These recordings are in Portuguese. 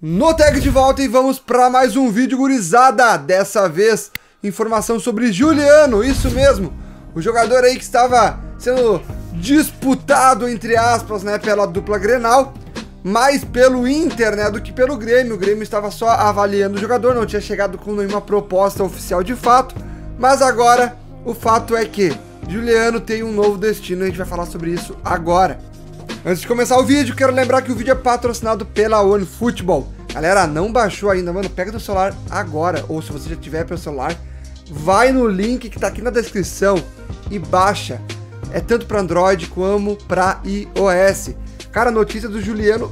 No tag de volta e vamos para mais um vídeo gurizada. Dessa vez, informação sobre Juliano, isso mesmo. O jogador aí que estava sendo disputado, entre aspas, né, pela dupla Grenal, mais pelo Inter, né, do que pelo Grêmio. O Grêmio estava só avaliando o jogador, não tinha chegado com nenhuma proposta oficial de fato. Mas agora, o fato é que Juliano tem um novo destino e a gente vai falar sobre isso agora. Antes de começar o vídeo, quero lembrar que o vídeo é patrocinado pela OneFootball. Galera, não baixou ainda, mano, pega do celular agora, ou se você já tiver pelo celular, vai no link que tá aqui na descrição e baixa. É tanto para Android como para iOS. Cara, a notícia do Juliano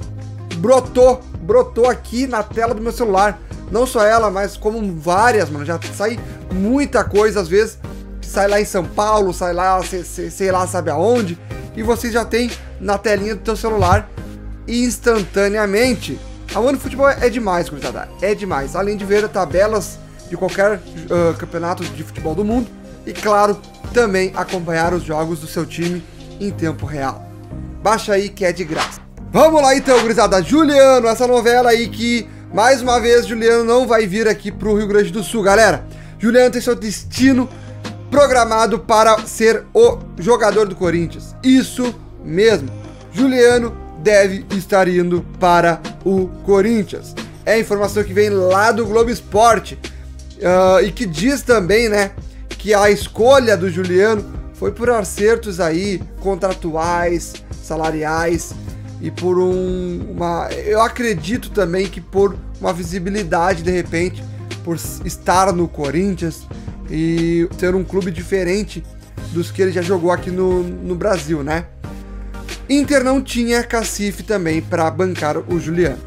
brotou, brotou aqui na tela do meu celular. Não só ela, mas como várias, mano. Já sai muita coisa, às vezes, sai lá em São Paulo, sai lá, sei, sei, sei lá, sabe aonde e você já tem na telinha do teu celular instantaneamente. A OneFootball é demais, gurizada, é demais. Além de ver tabelas de qualquer uh, campeonato de futebol do mundo e, claro, também acompanhar os jogos do seu time em tempo real. Baixa aí que é de graça. Vamos lá então, gurizada. Juliano, essa novela aí que, mais uma vez, Juliano não vai vir aqui pro Rio Grande do Sul, galera. Juliano tem seu destino programado para ser o jogador do Corinthians. Isso mesmo. Juliano deve estar indo para o Corinthians. É a informação que vem lá do Globo Esporte uh, e que diz também, né, que a escolha do Juliano foi por acertos aí contratuais, salariais e por um, uma, eu acredito também que por uma visibilidade de repente, por estar no Corinthians, e ser um clube diferente dos que ele já jogou aqui no, no Brasil, né? Inter não tinha cacife também para bancar o Juliano.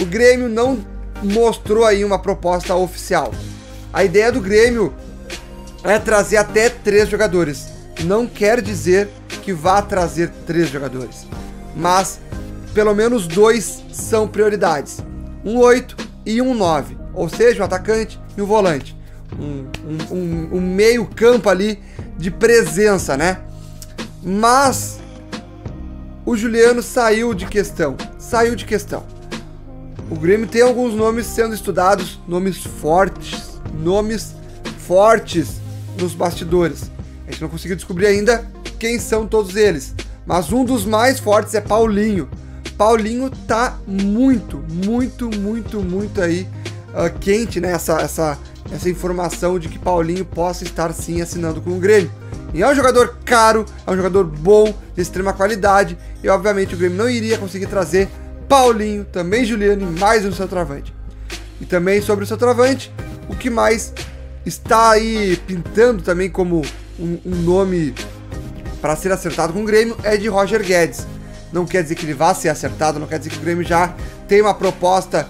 O Grêmio não mostrou aí uma proposta oficial. A ideia do Grêmio é trazer até três jogadores. Não quer dizer que vá trazer três jogadores, mas pelo menos dois são prioridades: um 8 e um 9, ou seja, um atacante e um volante um, um, um meio campo ali de presença, né? Mas o Juliano saiu de questão. Saiu de questão. O Grêmio tem alguns nomes sendo estudados, nomes fortes, nomes fortes nos bastidores. A gente não conseguiu descobrir ainda quem são todos eles, mas um dos mais fortes é Paulinho. Paulinho tá muito, muito, muito, muito aí uh, quente, né? Essa, essa, essa informação de que Paulinho possa estar sim assinando com o Grêmio. E é um jogador caro, é um jogador bom, de extrema qualidade, e obviamente o Grêmio não iria conseguir trazer Paulinho, também Juliano e mais um centroavante. E também sobre o centroavante, o que mais está aí pintando também como um, um nome para ser acertado com o Grêmio é de Roger Guedes. Não quer dizer que ele vá ser acertado, não quer dizer que o Grêmio já tem uma proposta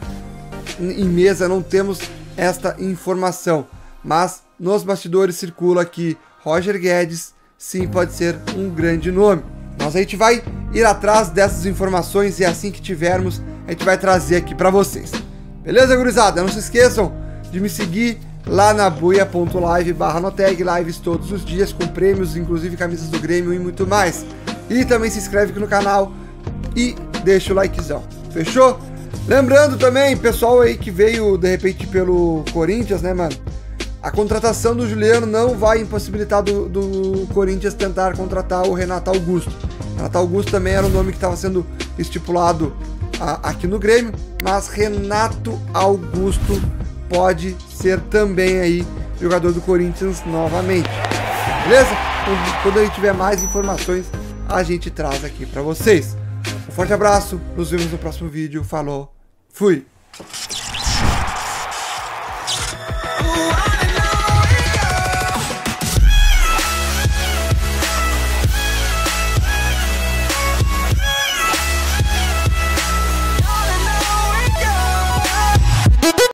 em mesa, não temos esta informação. Mas nos bastidores circula que Roger Guedes sim pode ser um grande nome. Mas a gente vai ir atrás dessas informações e assim que tivermos, a gente vai trazer aqui para vocês. Beleza, gurizada? Não se esqueçam de me seguir lá na buia.live barra noteg, lives todos os dias com prêmios, inclusive camisas do Grêmio e muito mais. E também se inscreve aqui no canal e deixa o likezão. Fechou? Lembrando também, pessoal aí que veio de repente pelo Corinthians, né, mano? A contratação do Juliano não vai impossibilitar do, do Corinthians tentar contratar o Renato Augusto. Renato Augusto também era um nome que estava sendo estipulado a, aqui no Grêmio, mas Renato Augusto pode ser também aí jogador do Corinthians novamente. Beleza? Então, quando gente tiver mais informações, a gente traz aqui para vocês. Um forte abraço, nos vemos no próximo vídeo. Falou! Fui!